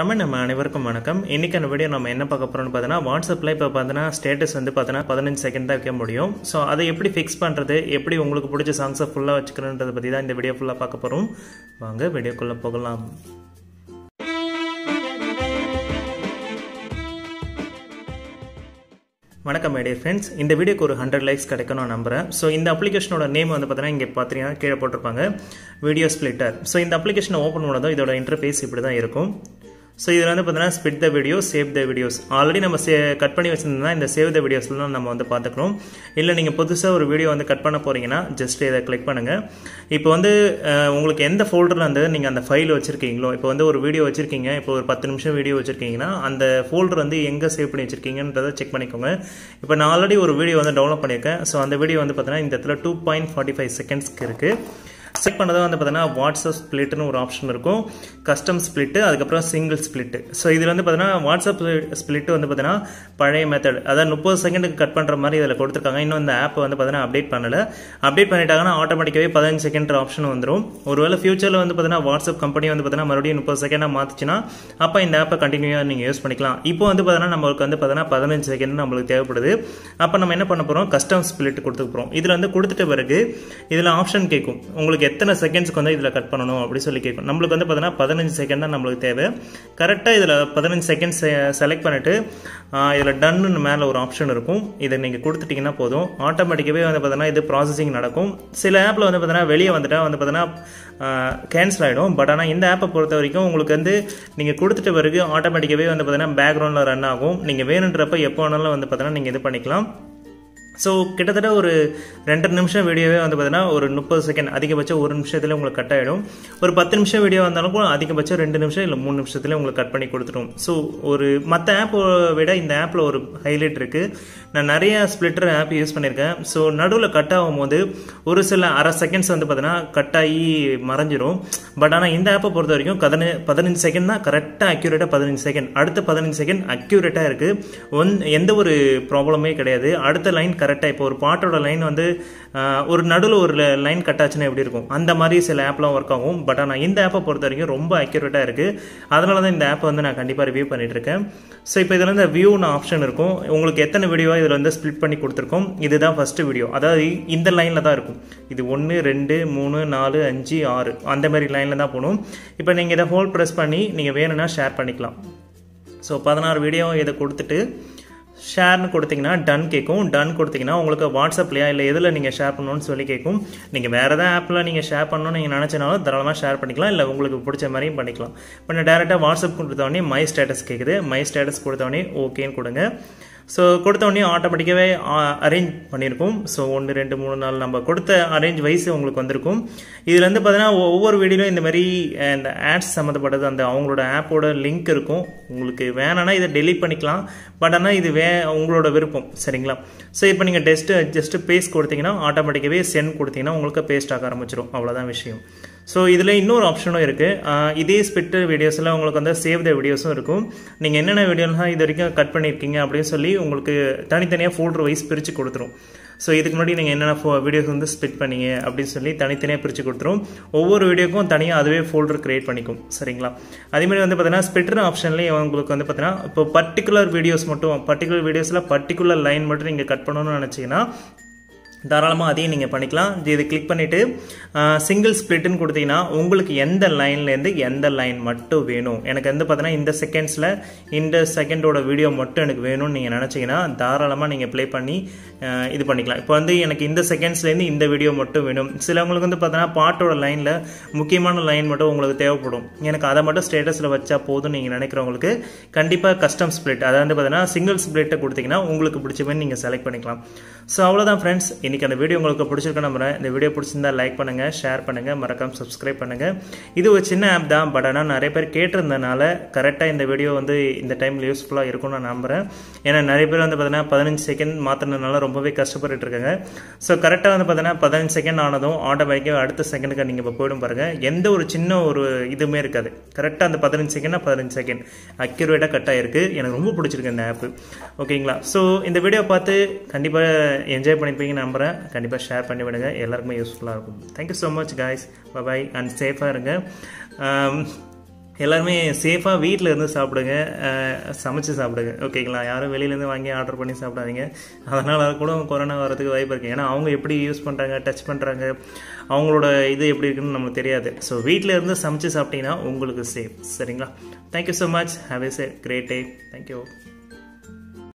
தமிழ். நம்ம அனைவருக்கும் வணக்கம். இன்றைக்கான வீடியோ நம்ம என்ன பார்க்க போகிறோம்னு பார்த்தீங்கன்னா வாட்ஸ்அப்பில் இப்போ பார்த்தீங்கன்னா ஸ்டேட்டஸ் வந்து பார்த்தீங்கன்னா பதினஞ்சு செகண்ட் தான் வைக்க முடியும். ஸோ அதை எப்படி ஃபிக்ஸ் பண்ணுறது எப்படி உங்களுக்கு பிடிச்ச சாங்ஸை ஃபுல்லாக வச்சுக்கணுன்றதை பற்றி தான் இந்த வீடியோ ஃபுல்லாக பார்க்க போகிறோம் வாங்க வீடியோக்குள்ளே போகலாம். வணக்கம் மைடிய ஃப்ரெண்ட்ஸ் இந்த வீடியோக்கு ஒரு ஹண்ட்ரட் லைக்ஸ் கிடைக்கும் நான் நம்புகிறேன் ஸோ இந்த அப்ளிகேஷனோட நேம் வந்து பார்த்தீங்கன்னா இங்கே பார்த்தீங்கன்னா கீழே போட்டிருப்பாங்க. வீடியோ ஸ்பிளிட்டர் ஸோ இந்த அப்ளிகேஷனை ஓப்பன் பண்ணதும் இதோட இன்டர்ஃபேஸ் இப்படி தான் இருக்கும். ஸோ இதில் வந்து பார்த்தீங்கன்னா split the video save the videos already நம்ம சே கட் பண்ணி வச்சிருந்தோம்னா இந்த சேவ் த வீடியோஸ்லாம் நம்ம வந்து பார்த்துக்கணும். இல்லை நீங்கள் புதுசாக ஒரு வீடியோ வந்து கட் பண்ண போகிறீங்கன்னா ஜஸ்ட் இதை கிளிக் பண்ணுங்கள் இப்போ வந்து உங்களுக்கு எந்த ஃபோல்டரில் வந்து நீங்கள் அந்த ஃபைல் வச்சுருக்கீங்களோ இப்போ வந்து ஒரு வீடியோ வச்சுருக்கீங்க இப்போ ஒரு பத்து நிமிஷம் வீடியோ வச்சுருக்கீங்கன்னா அந்த ஃபோல்டர் வந்து எங்கே சேவ் பண்ணி வச்சுருக்கீங்கன்றதை செக் பண்ணிக்கோங்க. இப்போ நான் ஆல்ரெடி ஒரு வீடியோ வந்து டவுன்லோட் பண்ணியிருக்கேன். ஸோ அந்த வீடியோ வந்து பார்த்தீங்கன்னா இந்த இடத்துல டூ பாயிண்ட் ஃபார்ட்டி ஃபைவ் செகண்ட்ஸ்க்கு இருக்குது செக் பண்ணதாக வந்து பார்த்தீங்கன்னா வாட்ஸ்அப் ஸ்ப்ளிட்னு ஒரு ஆப்ஷன் இருக்கும். கஸ்டம் ஸ்ப்ளிட்டு அதுக்கப்புறம் சிங்கிள் ஸ்ப்ளிட்டு ஸோ இதில் வந்து பார்த்தீங்கன்னா வாட்ஸ்அப் ஸ்ப்ளிட்டு வந்து பார்த்தீங்கன்னா பழைய மெத்தட் அதாவது முப்பது செகண்டுக்கு கட் பண்ணுற மாதிரி இதில் கொடுத்துருக்காங்க. இன்னும் இந்த ஆப் வந்து பார்த்தீங்கன்னா அப்டேட் பண்ணலை. அப்டேட் பண்ணிட்டாங்கன்னா ஆட்டோமேட்டிக்காகவே பதினஞ்சு செகண்ட் ஆப்ஷன் வந்துடும் ஒருவேளை ஃபியூச்சரில் வந்து பார்த்தீங்கன்னா வாட்ஸ்அப் கம்பெனி வந்து பார்த்தீங்கன்னா மறுபடியும் முப்பது செகண்டாக மாற்றுச்சுன்னா அப்போ இந்த ஆப்பை கண்டினியூவாக நீங்கள் யூஸ் பண்ணிக்கலாம். இப்போ வந்து பார்த்தீங்கன்னா நம்மளுக்கு வந்து பார்த்தீங்கன்னா பதினஞ்சு செகண்ட் நம்மளுக்கு தேவைப்படுது. அப்போ நம்ம என்ன பண்ண போகிறோம் கஸ்டம் ஸ்ப்ளிட் கொடுத்துக்க போகிறோம் இதில் வந்து கொடுத்துட்ட பிறகு இதில் ஆப்ஷன் கேட்கும். உங்களுக்கு எத்தனை செகண்ட்ஸ்க்கு வந்து இதில் கட் பண்ணணும் அப்படின்னு சொல்லி கேட்கும் நம்மளுக்கு வந்து பார்த்தீங்கன்னா பதினஞ்சு செகண்ட் தான் நம்மளுக்கு தேவை. கரெக்டாக இதில் பதினஞ்சு செகண்ட் செலக்ட் பண்ணிவிட்டு இதில் டன்னு மேலே ஒரு ஆப்ஷன் இருக்கும். இதை நீங்கள் கொடுத்துட்டிங்கன்னா போதும். ஆட்டோமேட்டிக்காகவே வந்து பார்த்தீங்கன்னா இது ப்ராசஸிங் நடக்கும். சில ஆப்பில் வந்து பார்த்தீங்கன்னா வெளியே வந்துட்டால் வந்து பார்த்தீங்கன்னா கேன்சல் ஆகிடும் பட் ஆனால் இந்த ஆப்பை பொறுத்த வரைக்கும் உங்களுக்கு வந்து நீங்கள் கொடுத்துட்ட பிறகு ஆட்டோமேட்டிக்காகவே வந்து பார்த்தீங்கன்னா பேக்ரவுண்டில் ரன் ஆகும். நீங்கள் வேணுன்றப்ப எப்போ வேணாலும் வந்து பார்த்தீங்கன்னா நீங்கள் இது பண்ணிக்கலாம். ஸோ கிட்டத்தட்ட ஒரு ரெண்டு நிமிஷம் வீடியோவே வந்து பார்த்தீங்கன்னா ஒரு முப்பது செகண்ட் அதிகபட்சம் ஒரு நிமிஷத்தில் உங்களுக்கு கட் ஆகிடும் ஒரு பத்து நிமிஷம் வீடியோ வந்தாலும் கூட அதிகபட்சம் ரெண்டு நிமிஷம் இல்லை மூணு நிமிஷத்துலேயே உங்களுக்கு கட் பண்ணி கொடுத்துரும். ஸோ ஒரு மற்ற ஆப்பை விட இந்த ஆப்பில் ஒரு ஹைலைட் இருக்குது நான் நிறைய ஸ்ப்ளிட்டர் ஆப் யூஸ் பண்ணியிருக்கேன் ஸோ நடுவில் கட் ஆகும்போது ஒரு சில அரை செகண்ட்ஸ் வந்து பார்த்தீங்கன்னா கட் ஆகி மறைஞ்சிரும். பட் ஆனால் இந்த ஆப்பை பொறுத்த வரைக்கும் கதனு பதினஞ்சு செகண்ட் தான் கரெக்டாக அக்யூரேட்டாக பதினஞ்சு செகண்ட் அடுத்த பதினஞ்சு செகண்ட் அக்யூரேட்டாக இருக்குது ஒன் எந்த ஒரு ப்ராப்ளமே கிடையாது. அடுத்த லைன் கரெக்ட் கரெக்டாக இப்போ ஒரு பாட்டோட லைன் வந்து ஒரு நடுவில் ஒரு லைன் கட்டாச்சுன்னா எப்படி இருக்கும்? அந்த மாதிரி சில ஆப்லாம் ஒர்க் ஆகும். பட் ஆனால் இந்த ஆப்பை பொறுத்த வரைக்கும் ரொம்ப அக்யூரேட்டாக இருக்குது அதனால தான் இந்த ஆப்பை வந்து நான் கண்டிப்பாக ரிவ்யூ பண்ணிகிட்ருக்கேன் இருக்கேன். ஸோ இப்போ இதில் இந்த வியூன்னு ஆப்ஷன் இருக்கும். உங்களுக்கு எத்தனை வீடியோ இதில் வந்து ஸ்ப்ளிட் பண்ணி கொடுத்துருக்கோம்? இதுதான் ஃபஸ்ட்டு வீடியோ அதாவது இந்த லைனில் தான் இருக்கும். இது ஒன்று ரெண்டு மூணு நாலு அஞ்சு ஆறு. அந்த மாதிரி லைனில் தான் போகணும். இப்போ நீங்கள் இதை ஹோல் ப்ரெஸ் பண்ணி நீங்கள் வேணும்னா ஷேர் பண்ணிக்கலாம். ஸோ பதினாறு வீடியோ இதை கொடுத்துட்டு ஷேர்னு கொடுத்தீங்கன்னா டன் கேட்கும் டன் கொடுத்தீங்கன்னா உங்களுக்கு வாட்ஸ்அப்லையா இல்லை எதில் நீங்கள் ஷேர் பண்ணணும்னு சொல்லி கேட்கும் நீங்கள் வேறு எதாவது ஆப்பில் நீங்கள் ஷேர் பண்ணணும்னு நீங்கள் நினச்சினாலும் தாராளமாக ஷேர் பண்ணிக்கலாம். இல்லை உங்களுக்கு பிடிச்ச மாதிரியும் பண்ணிக்கலாம். இப்போ நான் டேரெக்டாக வாட்ஸ்அப் கொடுத்தவொடனே மை ஸ்டேட்டஸ் கேட்குது மை ஸ்டேட்டஸ் கொடுத்தவொடனே ஓகேன்னு கொடுங்க. ஸோ கொடுத்தோடனே ஆட்டோமேட்டிக்காகவே அரேஞ்ச் uh, பண்ணியிருக்கும் ஸோ ஒன்று ரெண்டு மூணு நாள் நம்ம கொடுத்த அரேஞ்ச் வைஸ் உங்களுக்கு வந்திருக்கும். இதில் வந்து பார்த்தீங்கன்னா ஒவ்வொரு வீடியோலையும் இந்த மாதிரி இந்த ஆட்ஸ் சம்மந்தப்பட்டது அந்த அவங்களோட ஆப்போட லிங்க் இருக்கும். உங்களுக்கு வேணான்னா இதை டெலீட் பண்ணிக்கலாம். பட் ஆனால் இது வே உங்களோட விருப்பம். சரிங்களா? ஸோ இப்போ நீங்கள் டெஸ்ட்டு ஜஸ்ட்டு பேஸ்ட் கொடுத்தீங்கன்னா ஆட்டோமேட்டிக்காகவே சென்ட் கொடுத்தீங்கன்னா உங்களுக்கு பேஸ்ட் ஆக ஆரம்பிச்சிடும் அவ்வளோதான் விஷயம். ஸோ இதில் இன்னொரு ஆப்ஷனும் இருக்குது இதே ஸ்பிட்டு வீடியோஸில் உங்களுக்கு வந்து சேவ் த வீடியோஸும் இருக்கும். நீங்கள் என்னென்ன வீடியோலாம் இது வரைக்கும் கட் பண்ணியிருக்கீங்க அப்படின்னு சொல்லி உங்களுக்கு தனித்தனியாக ஃபோல்டர் வைஸ் பிரித்து கொடுத்துரும். ஸோ இதுக்கு முன்னாடி நீங்கள் என்னென்ன ஃபோ வீடியோஸ் வந்து ஸ்பிட் பண்ணீங்க அப்படின்னு சொல்லி தனித்தனியாக பிரித்து கொடுத்துரும். ஒவ்வொரு வீடியோக்கும் தனியாக அதுவே ஃபோல்டர் கிரியேட் பண்ணிக்கும். சரிங்களா? அதேமாதிரி வந்து பார்த்தீங்கன்னா ஸ்பிட்டர் ஆப்ஷன்லேயே உங்களுக்கு வந்து பார்த்தீங்கன்னா இப்போ பர்டிகுலர் வீடியோஸ் மட்டும் பர்டிகுலர் வீடியோஸில் பர்டிகுலர் லைன் மட்டும் நீங்கள் கட் பண்ணணும்னு நினச்சிங்கன்னா தாராளமாக அதையும் நீங்கள் பண்ணிக்கலாம். இது கிளிக் பண்ணிவிட்டு சிங்கிள் ஸ்ப்ளிட்டுன்னு கொடுத்தீங்கன்னா உங்களுக்கு எந்த லைன்லேருந்து எந்த லைன் மட்டும் வேணும். எனக்கு வந்து பார்த்தீங்கன்னா இந்த செகண்ட்ஸில் இந்த செகண்டோட வீடியோ மட்டும் எனக்கு வேணும்னு நீங்கள் நினச்சிங்கன்னா தாராளமாக நீங்கள் ப்ளே பண்ணி இது பண்ணிக்கலாம். இப்போ வந்து எனக்கு இந்த செகண்ட்ஸ்லேருந்து இந்த வீடியோ மட்டும் வேணும். சிலவங்களுக்கு வந்து பார்த்தீங்கன்னா பாட்டோட லைனில் முக்கியமான லைன் மட்டும் உங்களுக்கு தேவைப்படும். எனக்கு அதை மட்டும் ஸ்டேட்டஸில் வச்சா போதும் நீங்கள் நினைக்கிறவங்களுக்கு கண்டிப்பாக கஸ்டம் ஸ்ப்ளிட் அதாவது வந்து பார்த்தீங்கன்னா சிங்கிள் ஸ்ப்ளிட்டை கொடுத்தீங்கன்னா உங்களுக்கு பிடிச்ச மாதிரி நீங்கள் செலக்ட் பண்ணிக்கலாம். ஸோ அவ்வளோதான் ஃப்ரெண்ட்ஸ் இன்றைக்கி அந்த வீடியோ உங்களுக்கு பிடிச்சிருக்க நம்புறேன். இந்த வீடியோ பிடிச்சிருந்தா லைக் பண்ணுங்கள் ஷேர் பண்ணுங்கள் மறக்காமல் சப்ஸ்கிரைப் பண்ணுங்கள் இது ஒரு சின்ன ஆப் தான் பட் ஆனால் நிறைய பேர் கேட்டிருந்தனால கரெக்டாக இந்த வீடியோ வந்து இந்த டைமில் யூஸ்ஃபுல்லாக இருக்கும்னு நான் நம்புகிறேன் ஏன்னா நிறைய பேர் வந்து பார்த்தீங்கன்னா பதினஞ்சு செகண்ட் மாற்றினதுனால ரொம்பவே கஷ்டப்பட்டுட்டு இருக்காங்க. ஸோ கரெக்டாக வந்து பார்த்தீங்கன்னா பதினஞ்சு செகண்ட் ஆனதும் ஆட்டோமேட்டிக்காக அடுத்த செகண்டுக்கு நீங்கள் இப்போ போயிடும் பாருங்கள் எந்த ஒரு சின்ன ஒரு இதுவுமே இருக்காது. கரெக்டாக அந்த பதினஞ்சு செகண்ட்னா பதினஞ்சு செகண்ட் அக்யூரேட்டாக கட் ஆகிருக்கு எனக்கு ரொம்ப பிடிச்சிருக்கு இந்த ஆப்பு ஓகேங்களா ஸோ இந்த வீடியோ பார்த்து கண்டிப்பாக என்ஜாய் பண்ணிப்பீங்க நம்புகிறேன் கண்டிப்பாக ஷேர் பண்ணி விடுங்க. எல்லாருக்குமே யூஸ்ஃபுல்லாக இருக்கும். Thank you so much guys bye and சேஃபாக இருங்க. Um, எல்லாருமே சேஃபாக வீட்டில் இருந்து சாப்பிடுங்க. Uh, சமைச்சு சாப்பிடுங்க. ஓகேங்களா யாரும் வெளியிலேருந்து வாங்கி ஆர்டர் பண்ணி சாப்பிடாதீங்க. அதனால் கூட கொரோனா வரதுக்கு வாய்ப்பு இருக்குது ஏன்னா அவங்க எப்படி யூஸ் பண்ணுறாங்க டச் பண்ணுறாங்க அவங்களோட இது எப்படி இருக்குன்னு நமக்கு தெரியாது. ஸோ வீட்டில் இருந்து சமைச்சு சாப்பிட்டீங்கன்னா உங்களுக்கு சேஃப் சரிங்களா? Thank you so much have a great day thank you